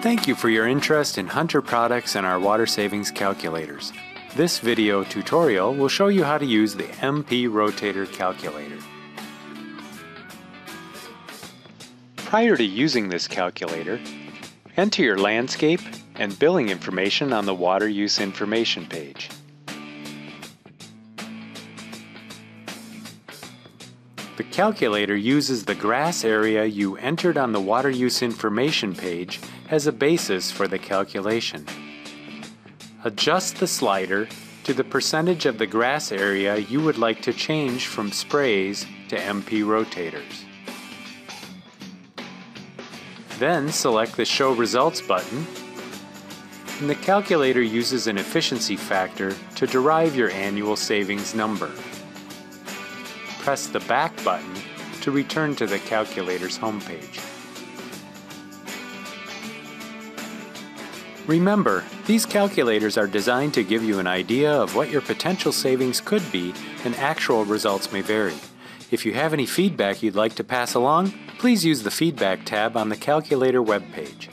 Thank you for your interest in Hunter products and our water savings calculators. This video tutorial will show you how to use the MP Rotator calculator. Prior to using this calculator, enter your landscape and billing information on the water use information page. The calculator uses the grass area you entered on the water use information page as a basis for the calculation. Adjust the slider to the percentage of the grass area you would like to change from sprays to MP rotators. Then select the Show Results button, and the calculator uses an efficiency factor to derive your annual savings number press the back button to return to the calculator's homepage. Remember, these calculators are designed to give you an idea of what your potential savings could be and actual results may vary. If you have any feedback you'd like to pass along, please use the Feedback tab on the calculator webpage.